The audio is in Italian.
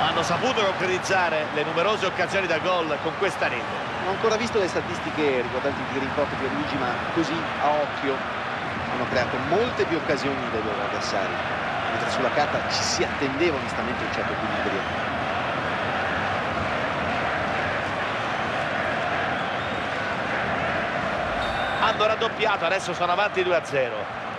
Hanno saputo concretizzare le numerose occasioni da gol con questa rete. Non ho ancora visto le statistiche riguardanti i tiri in porta di Luigi, ma così a occhio hanno creato molte più occasioni dei loro avversari. Mentre sulla carta ci si attendeva onestamente un certo equilibrio. hanno raddoppiato, adesso sono avanti 2-0.